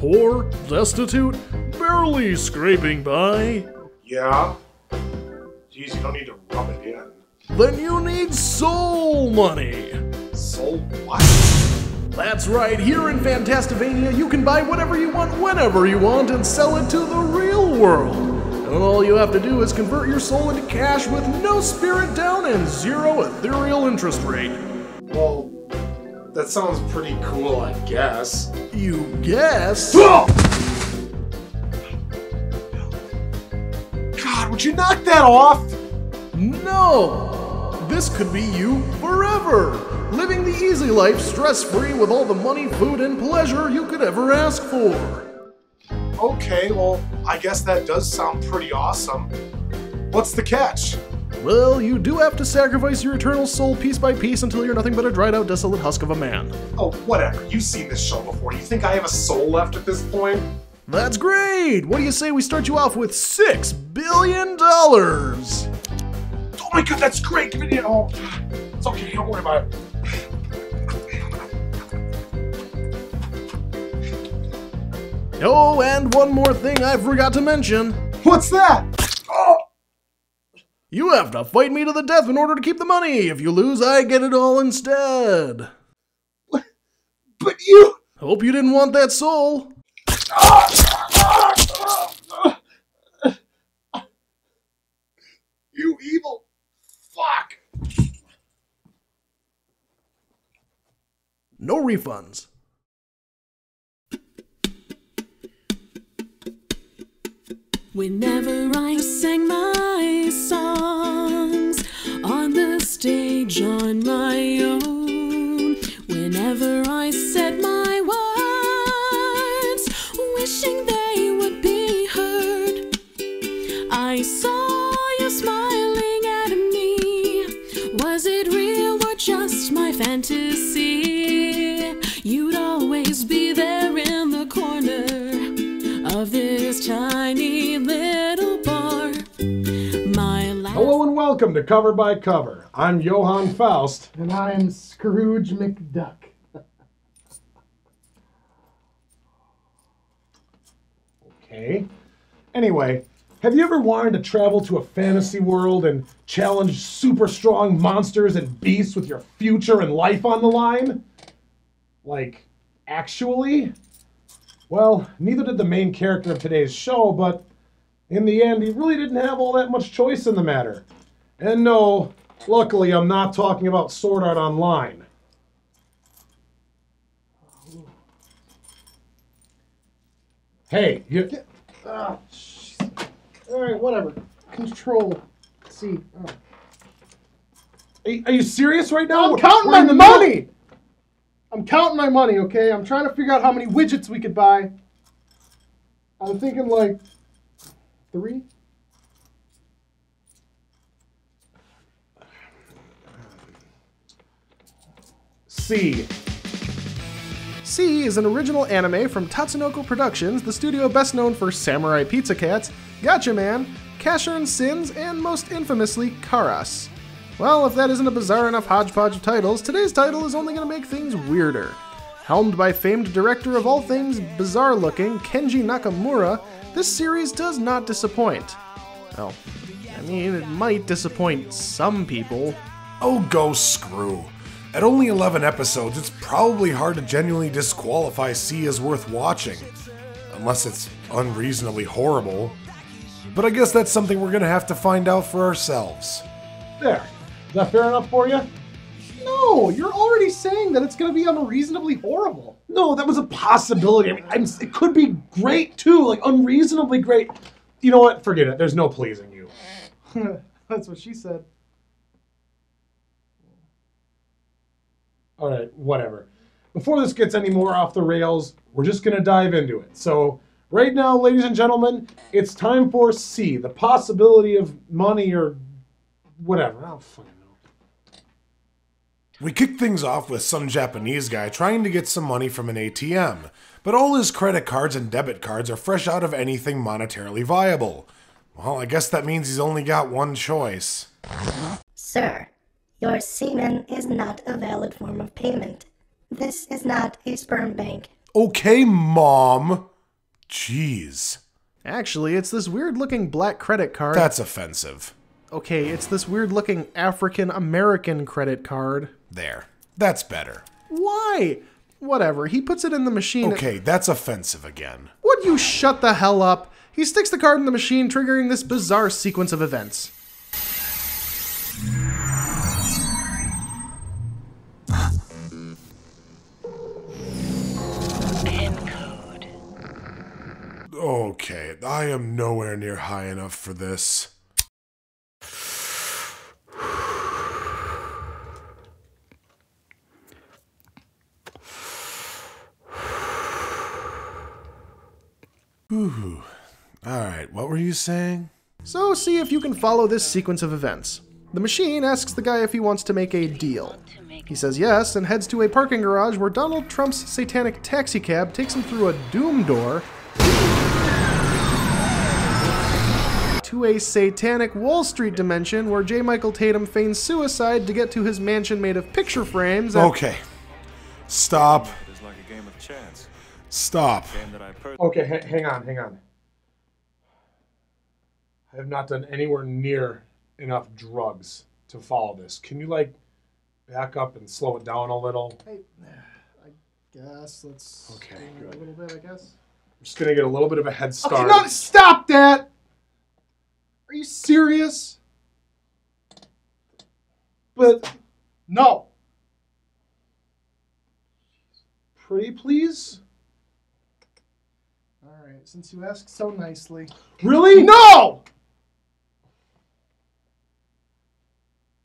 buddy, are you poor, destitute, barely scraping by? Yeah? Jeez, you don't need to rub it in. Then you need soul money. Soul what? That's right, here in Fantastivania, you can buy whatever you want whenever you want and sell it to the real world. And all you have to do is convert your soul into cash with no spirit down and zero ethereal interest rate. That sounds pretty cool, I guess. You guess? God, would you knock that off? No! This could be you forever! Living the easy life stress free with all the money, food, and pleasure you could ever ask for. Okay, well, I guess that does sound pretty awesome. What's the catch? Well, you do have to sacrifice your eternal soul piece by piece until you're nothing but a dried out, desolate husk of a man. Oh, whatever. You've seen this show before. You think I have a soul left at this point? That's great! What do you say we start you off with six billion dollars? Oh my god, that's great! Give me the. Oh, it's okay. Don't worry about it. Oh, and one more thing I forgot to mention. What's that? You have to fight me to the death in order to keep the money. If you lose, I get it all instead. but you. Hope you didn't want that soul. You evil. Fuck. No refunds. Whenever I sang my songs on the stage welcome to Cover by Cover. I'm Johann Faust. And I am Scrooge McDuck. Okay. Anyway, have you ever wanted to travel to a fantasy world and challenge super strong monsters and beasts with your future and life on the line? Like, actually? Well, neither did the main character of today's show, but in the end, he really didn't have all that much choice in the matter. And no, luckily, I'm not talking about Sword Art Online. Hey, you, Ah. All right, whatever. Control C. Oh. are you- are you serious right now? I'm We're- counting we're my in the middle- money. I'm counting my money. Okay, I'm trying to figure out how many widgets we could buy. I'm thinking like three. C. C is an original anime from Tatsunoko Productions, the studio best known for Samurai Pizza Cats, Gatchaman, Casshern Sins, and most infamously, Karas. Well, if that isn't a bizarre enough hodgepodge of titles, today's title is only going to make things weirder. Helmed by famed director of all things bizarre looking, Kenji Nakamura, this series does not disappoint. Well, I mean, it might disappoint some people. Oh, go screw. At only 11 episodes, it's probably hard to genuinely disqualify C as worth watching. Unless it's unreasonably horrible. But I guess that's something we're gonna have to find out for ourselves. There. Is that fair enough for you? No, you're already saying that it's going to be unreasonably horrible. No, that was a possibility. I mean, I'm, it could be great too, like unreasonably great. You know what? Forget it. There's no pleasing you. That's what she said. All right, whatever. Before this gets any more off the rails, we're just gonna dive into it. So, right now, ladies and gentlemen, it's time for C, the possibility of money or whatever. I don't fucking know. We kick things off with some Japanese guy trying to get some money from an ATM, but all his credit cards and debit cards are fresh out of anything monetarily viable. Well, I guess that means he's only got one choice. Sir, your semen is not a valid form of payment. This is not a sperm bank. Okay, Mom. Jeez. Actually, it's this weird looking black credit card. That's offensive. okay, it's this weird looking African American credit card. There. That's better. Why? Whatever. He puts it in the machine. Okay, that's offensive again. Would you shut the hell up? He sticks the card in the machine, triggering this bizarre sequence of events. Okay, I am nowhere near high enough for this. Ooh. Alright, what were you saying? So, see if you can follow this sequence of events. The machine asks the guy if he wants to make a deal. He says yes and heads to a parking garage where Donald Trump's satanic taxicab takes him through a doom door to a satanic Wall Street dimension where J. Michael Tatum feigns suicide to get to his mansion made of picture frames. and- Okay. Stop. It's like a game of chance. Stop. Game that I per- Okay, ha- hang on, hang on. I have not done anywhere near enough drugs to follow this. Can you like back up and slow it down a little? I'm Guess let's Okay, a good. little bit, I guess. I'm just gonna get a little bit of a head Okay, start. no, stop that! You serious? but No. pretty please. All right, since you asked so nicely. Really? No!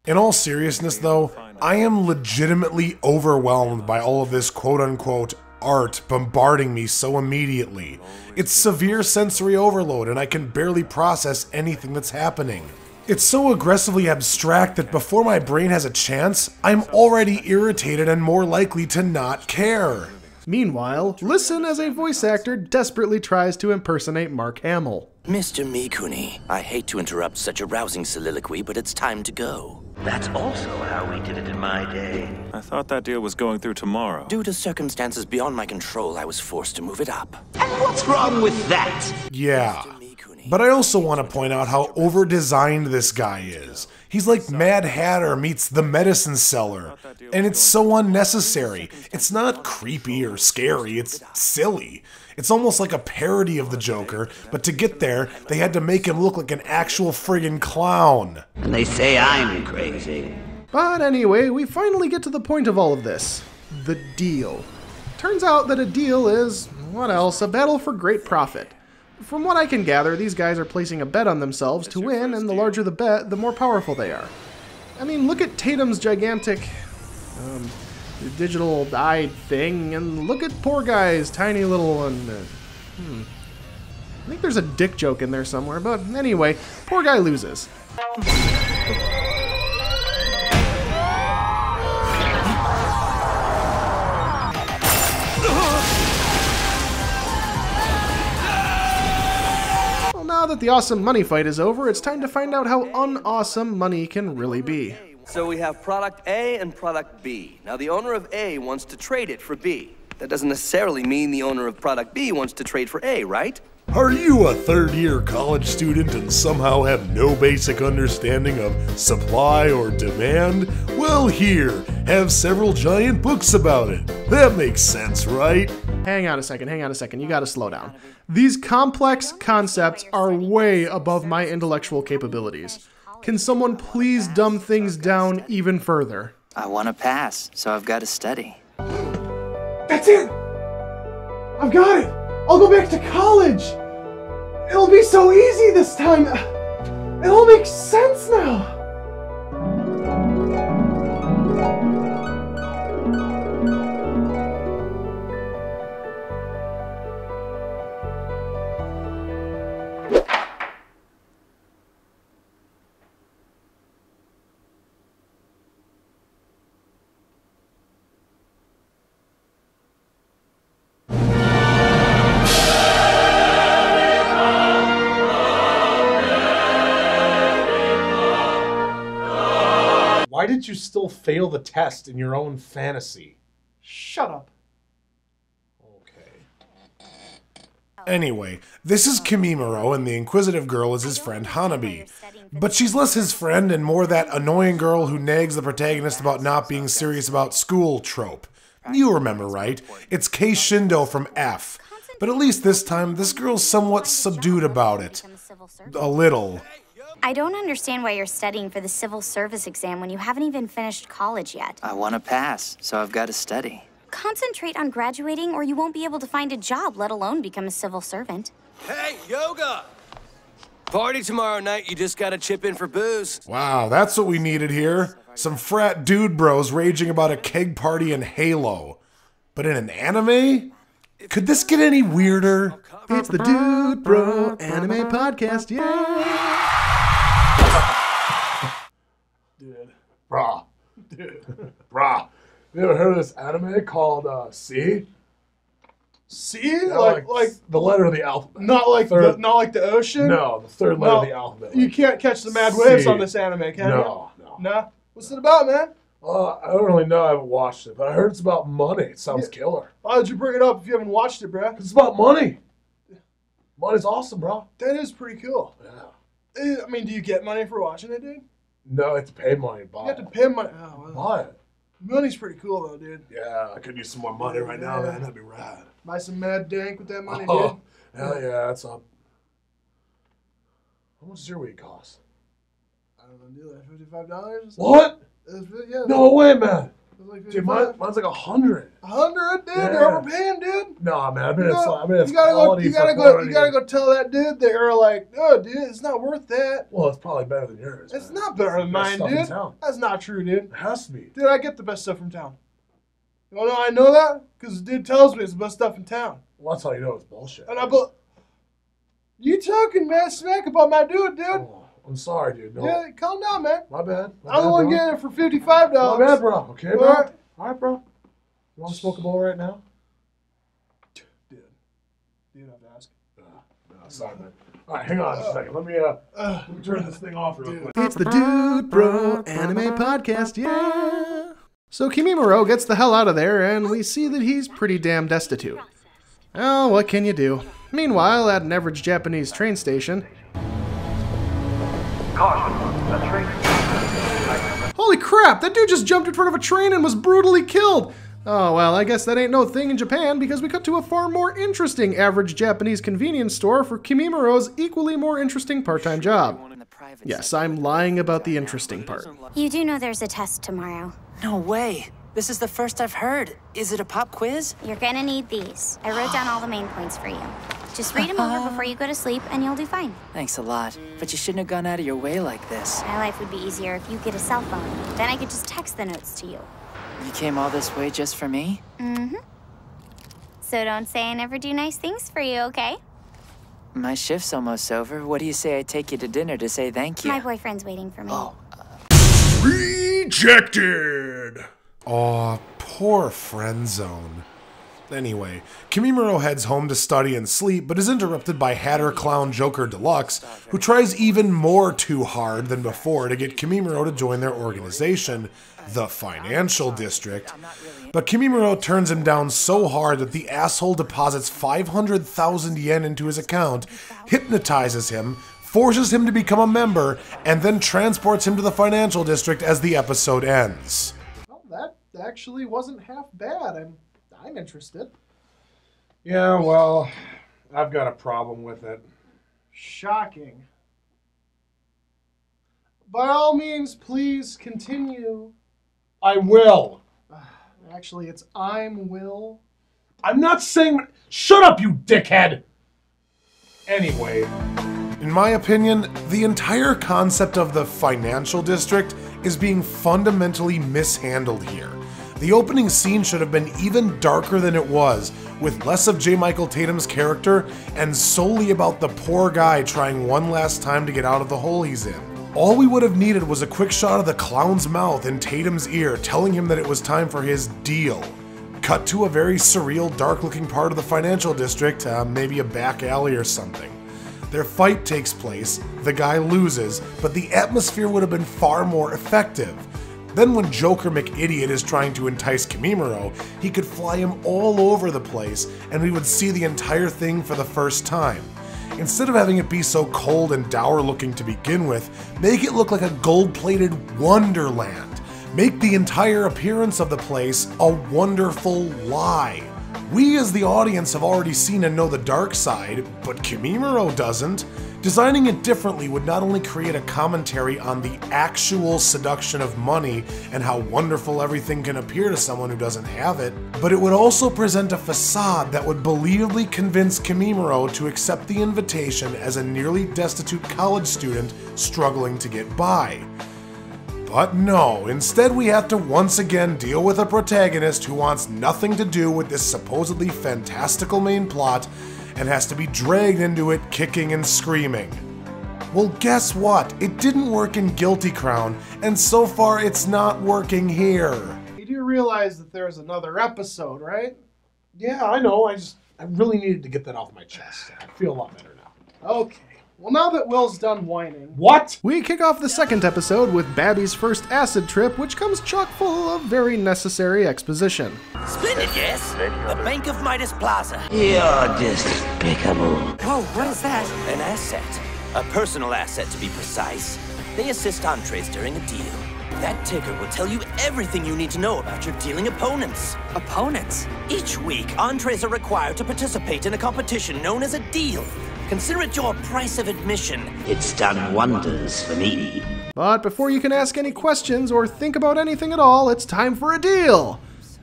In all seriousness, though, I am legitimately overwhelmed by all of this quote unquote art bombarding me so immediately. It's severe sensory overload, and I can barely process anything that's happening. It's so aggressively abstract that before my brain has a chance, I'm already irritated and more likely to not care. Meanwhile, listen as a voice actor desperately tries to impersonate Mark Hamill. Mr. Mikuni, I hate to interrupt such a rousing soliloquy, but it's time to go. That's also how we did it in my day. I thought that deal was going through tomorrow. Due to circumstances beyond my control, I was forced to move it up. And what's wrong with that? Yeah. Mikuni. But I also want to point out how over designed this guy is. He's like Mad Hatter meets the medicine seller. And it's so unnecessary. It's not creepy or scary, it's silly. It's almost like a parody of the Joker, but to get there, they had to make him look like an actual friggin' clown. And they say I'm crazy. But anyway, we finally get to the point of all of this the deal. Turns out that a deal is, what else, a battle for great profit. From what I can gather, these guys are placing a bet on themselves to win, and the larger the bet, the more powerful they are. I mean, look at Tatum's gigantic um, digital eye thing, and look at poor guy's tiny little one. Uh, hmm. I think there's a dick joke in there somewhere, but anyway, poor guy loses. That the awesome money fight is over, it's time to find out how unawesome money can really be. So we have product A and product B. Now, the owner of A wants to trade it for B. That doesn't necessarily mean the owner of product B wants to trade for A, right? Are you a third year college student and somehow have no basic understanding of supply or demand? Well, here, have several giant books about it. That makes sense, right? Hang on a second, hang on a second, you gotta slow down. These complex concepts are way above my intellectual capabilities. Can someone please dumb things down even further? I want to pass, so I've got to study. That's it! I've got it! I'll go back to college! It'll be so easy this time! It all makes sense now! Why did you still fail the test in your own fantasy? Shut up. Okay. Anyway, this is Kimimaro, and the inquisitive girl is his friend Hanabi. But she's less his friend and more that annoying girl who nags the protagonist about not being serious about school trope. You remember, right? It's Kei Shindo from F. But at least this time, this girl's somewhat subdued about it. A little. I don't understand why you're studying for the civil service exam when you haven't even finished college yet. I want to pass, so I've got to study. Concentrate on graduating or you won't be able to find a job, let alone become a civil servant. Hey, yoga! Party tomorrow night, you just gotta chip in for booze. Wow, that's what we needed here. Some frat dude bros raging about a keg party in Halo. But in an anime? Could this get any weirder? It's the Dude Bro Anime Podcast, yeah! Brah. Dude. Brah. You ever heard of this anime called uh, C? See, Yeah, like, like, the letter of the alphabet. not like the, not like the ocean. No, the third letter of the alphabet. You can't catch the mad waves on this anime, can No, you? No, Nah. What's it about, man? Uh, I don't really know. I haven't watched it, but I heard it's about money. It sounds killer. Why did you bring it up if you haven't watched it, bruh? It's about money. Money's awesome, bro. That is pretty cool. Yeah. Eh, I mean, do you get money for watching it, dude? No, it's pay money buy You have to pay money. Oh, wow. Buy it. Money's pretty cool though, dude. Yeah, I could use some more money right now, man. That'd be rad. Buy some mad dank with that money, Oh, dude. hell yeah, that's up. How much does your weed cost? I don't know, dude. Like fifty-five dollars. What? Yeah. No way, man. It's like Dude, mine, mine's like a hundred. A hundred, dude. Yeah. You're overpaying, dude. Nah, man. I've been You at, know, I've been at you gotta go. You gotta go. You gotta go tell that dude that you're like, oh, dude, it's not worth that. Well, it's probably better than yours. It's man. not better than mine, dude. That's not true, dude. It has to be. Dude, I get the best stuff from town. You know I know that? Because the dude tells me it's the best stuff in town. Well, that's how you know it's bullshit. And I but You talking mad smack about my dude, dude. Oh, I'm sorry, dude. No. Yeah, calm down, man. My bad. My I'm the one getting it for fifty-five dollars. My dollars. bad, bro. Okay, bro. Alright. All right, bro. You want to smoke a bowl right now? Dude, you don't have to ask. No, sorry, man. All right, hang on a second. Let me uh, let me turn this thing off real quick. It's the Dude Bro Anime Podcast, yeah! So Kimimaro gets the hell out of there, and we see that he's pretty damn destitute. Oh, what can you do? Meanwhile, at an average Japanese train station. Holy crap, that dude just jumped in front of a train and was brutally killed! Oh, well, I guess that ain't no thing in Japan because we cut to a far more interesting average Japanese convenience store for Kimimaro's equally more interesting part time job. Yes, I'm lying about the interesting part. You do know there's a test tomorrow. No way. This is the first I've heard. Is it a pop quiz? You're gonna need these. I wrote down all the main points for you. Just read them over before you go to sleep and you'll do fine. Thanks a lot. But you shouldn't have gone out of your way like this. My life would be easier if you get a cell phone. Then I could just text the notes to you. You came all this way just for me? Mm-hmm. So don't say I never do nice things for you, okay? My shift's almost over. What do you say I take you to dinner to say thank you? My boyfriend's waiting for me. Oh. Rejected! Aw, poor friend zone. Anyway, Kimimaro heads home to study and sleep, but is interrupted by Hatter Clown Joker Deluxe, who tries even more too hard than before to get Kimimaro to join their organization, the Financial District. But Kimimaro turns him down so hard that the asshole deposits 500,000 yen into his account, hypnotizes him, forces him to become a member, and then transports him to the Financial District as the episode ends. Well, that actually wasn't half bad. I'm, I'm interested. Yeah, well, I've got a problem with it. Shocking. By all means, please continue. I will. Actually, it's I'm Will. I'm not saying. Shut up, you dickhead! Anyway, In my opinion, the entire concept of the financial district is being fundamentally mishandled here. The opening scene should have been even darker than it was, with less of J. Michael Tatum's character and solely about the poor guy trying one last time to get out of the hole he's in. All we would have needed was a quick shot of the clown's mouth in Tatum's ear telling him that it was time for his deal. Cut to a very surreal, dark looking part of the financial district, uh, maybe a back alley or something. Their fight takes place, the guy loses, but the atmosphere would have been far more effective. Then when Joker McIdiot is trying to entice Kimimaro, he could fly him all over the place and we would see the entire thing for the first time. Instead of having it be so cold and dour looking to begin with, make it look like a gold plated wonderland. Make the entire appearance of the place a wonderful lie. We as the audience have already seen and know the dark side, but Kimimaro doesn't. Designing it differently would not only create a commentary on the actual seduction of money and how wonderful everything can appear to someone who doesn't have it, but it would also present a facade that would believably convince Kimimaro to accept the invitation as a nearly destitute college student struggling to get by. But no, instead we have to once again deal with a protagonist who wants nothing to do with this supposedly fantastical main plot and has to be dragged into it kicking and screaming. Well, guess what? It didn't work in Guilty Crown, and so far it's not working here. You do realize that there's another episode, right? Yeah, I know. I just I really needed to get that off my chest. I feel a lot better now. Okay. Well, now that Will's done whining, What? we kick off the second episode with Babby's first acid trip, which comes chock full of very necessary exposition. Splendid, yes? The Bank of Midas Plaza. You're despicable. Whoa, what is that? An asset. A personal asset, to be precise. They assist entrees during a deal. That ticker will tell you everything you need to know about your dealing opponents. Opponents? Each week, entrees are required to participate in a competition known as a deal. Consider it your price of admission. It's done wonders for me. But before you can ask any questions or think about anything at all, it's time for a deal!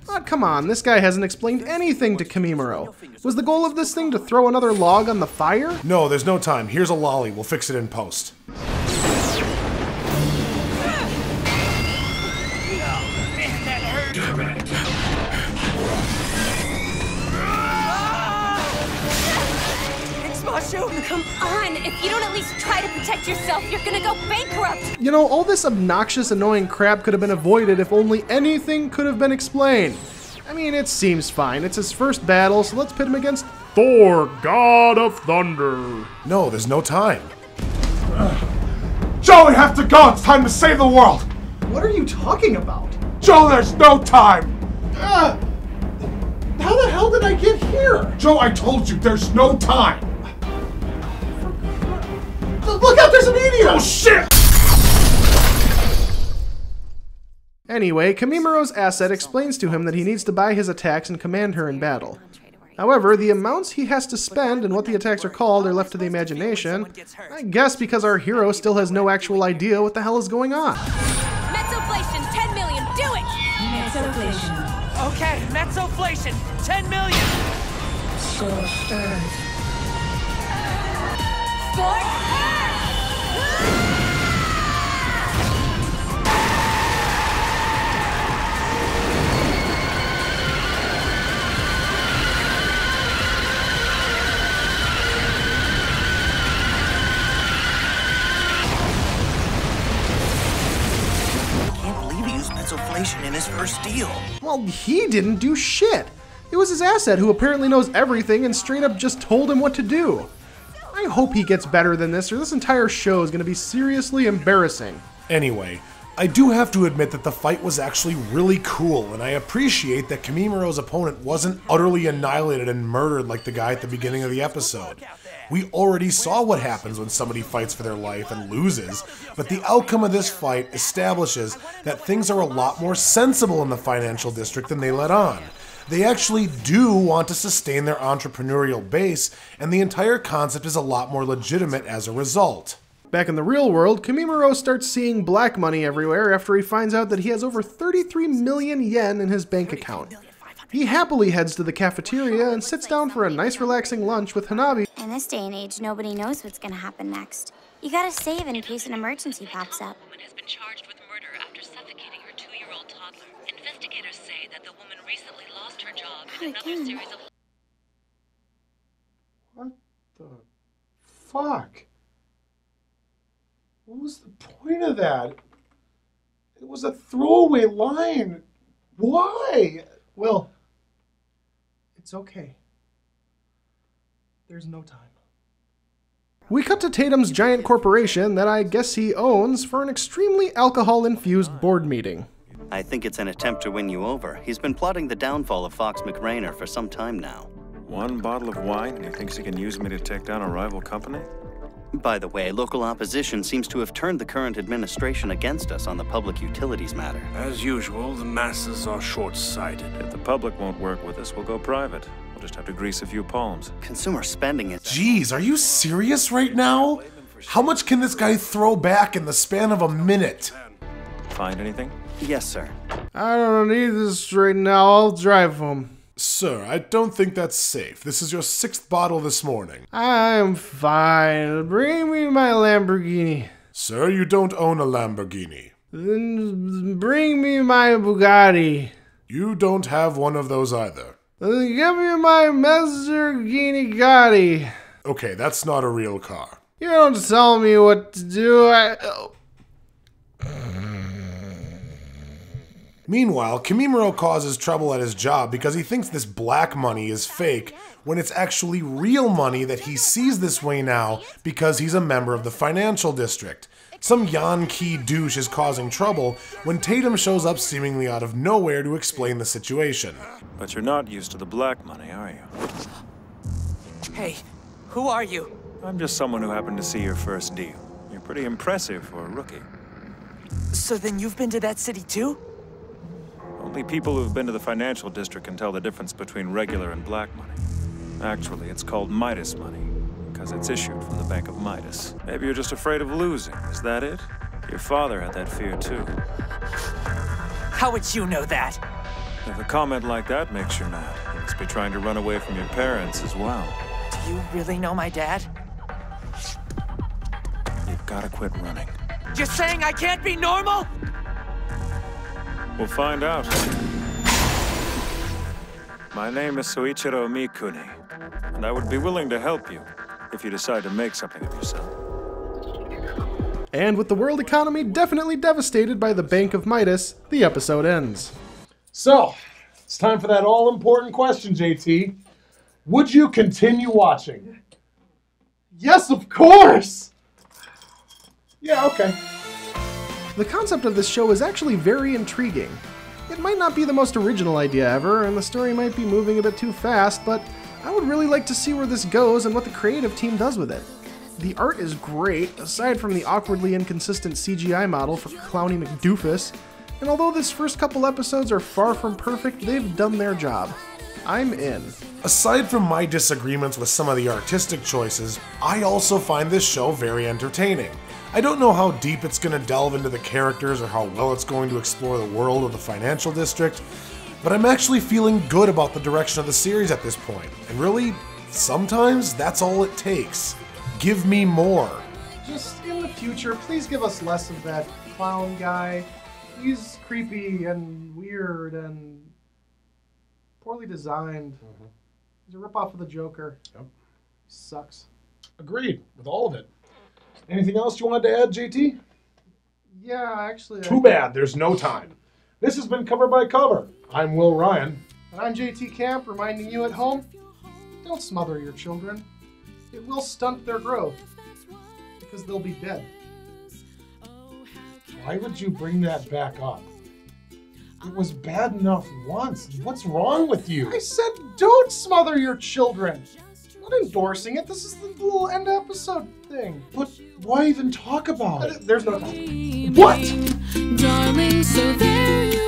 But come on, this guy hasn't explained anything to Kimimaro. Was the goal of this thing to throw another log on the fire? No, there's no time. Here's a lolly. We'll fix it in post. Exmashu! Come on, if you don't at least try to protect yourself, you're gonna go bankrupt. You know, all this obnoxious, annoying crap could have been avoided if only anything could have been explained. I mean, it seems fine. It's his first battle, so let's pit him against Thor, God of Thunder. No, there's no time. Joe, we have to go. It's time to save the world. What are you talking about? Joe, there's no time. Uh, how the hell did I get here? Joe, I told you there's no time. Look out, there's a meteor! Oh shit! Anyway, Kimimaro's asset explains to him that he needs to buy his attacks and command her in battle. However, the amounts he has to spend and what the attacks are called are left to the imagination. I guess because our hero still has no actual idea what the hell is going on. Metzoflation, 10 million, do it! Metzoflation. Okay, Metzoflation, 10 million! Sure, sure. I he used Metzoflation in his first deal. Well, he didn't do shit. It was his asset who apparently knows everything and straight up just told him what to do. I hope he gets better than this, or this entire show is going to be seriously embarrassing. Anyway, I do have to admit that the fight was actually really cool, and I appreciate that Kimimaro's opponent wasn't utterly annihilated and murdered like the guy at the beginning of the episode. We already saw what happens when somebody fights for their life and loses, but the outcome of this fight establishes that things are a lot more sensible in the financial district than they let on. They actually do want to sustain their entrepreneurial base, and the entire concept is a lot more legitimate as a result. Back in the real world, Kimimaro starts seeing black money everywhere after he finds out that he has over 33 million yen in his bank account. He happily heads to the cafeteria and sits down for a nice relaxing lunch with Hanabi. In this day and age, nobody knows what's gonna happen next. You gotta save in case an emergency pops up. woman has been charged with murder after suffocating her two-year-old toddler. Investigators say that the woman recently lost her job in another series of What the fuck? What was the point of that? It was a throwaway line. Why? Will, it's okay. There's no time. We cut to Tatum's giant corporation that I guess he owns for an extremely alcohol infused board meeting. I think it's an attempt to win you over. He's been plotting the downfall of Fox McRainer for some time now. One bottle of wine, and he thinks he can use me to take down a rival company? By the way, local opposition seems to have turned the current administration against us on the public utilities matter. As usual, the masses are short sighted. If the public won't work with us, we'll go private. We'll just have to grease a few palms. Consumer spending is. Jeez, are you serious right now? How much can this guy throw back in the span of a minute? Find anything? Yes, sir. I don't need this right now. I'll drive home. Sir, I don't think that's safe. This is your sixth bottle this morning. I'm fine. Bring me my Lamborghini. Sir, you don't own a Lamborghini. Then bring me my Bugatti. You don't have one of those either. Then give me my Lamborghini Gotti. Okay, that's not a real car. You don't tell me what to do. I. Oh. Meanwhile, Kimimaro causes trouble at his job because he thinks this black money is fake when it's actually real money that he sees this way now because he's a member of the financial district. Some Yankee douche is causing trouble when Tatum shows up seemingly out of nowhere to explain the situation. But you're not used to the black money, are you? Hey, who are you? I'm just someone who happened to see your first deal. You're pretty impressive for a rookie. So then you've been to that city too? Only people who've been to the financial district can tell the difference between regular and black money. Actually, it's called Midas money, because it's issued from the Bank of Midas. Maybe you're just afraid of losing, is that it? Your father had that fear too. How would you know that? If a comment like that makes you mad, you must be trying to run away from your parents as well. Do you really know my dad? You've gotta quit running. You're saying I can't be normal? We'll find out. My name is Soichiro Mikuni, and I would be willing to help you if you decide to make something of yourself. And with the world economy definitely devastated by the Bank of Midas, the episode ends. So, it's time for that all important question, JT. Would you continue watching? Yes, of course! Yeah, okay. The concept of this show is actually very intriguing. It might not be the most original idea ever, and the story might be moving a bit too fast, but I would really like to see where this goes and what the creative team does with it. The art is great, aside from the awkwardly inconsistent CGI model for Clowny McDoofus, and although this first couple episodes are far from perfect, they've done their job. I'm in. Aside from my disagreements with some of the artistic choices, I also find this show very entertaining. I don't know how deep it's going to delve into the characters or how well it's going to explore the world of the financial district, but I'm actually feeling good about the direction of the series at this point. And really, sometimes that's all it takes. Give me more. Just in the future, please give us less of that clown guy. He's creepy and weird and poorly designed. Mm-hmm. He's a ripoff of the Joker. Yep. Sucks. Agreed with all of it. Anything else you wanted to add, JT? Yeah, actually. Too bad, there's no time. This has been Cover by Cover. I'm Will Ryan. And I'm JT Camp, reminding you at home don't smother your children. It will stunt their growth because they'll be dead. Why would you bring that back up? It was bad enough once. What's wrong with you? I said don't smother your children. I'm not endorsing it. This is the little end episode thing. But why even talk about it? There's no time. What? Darling, so there you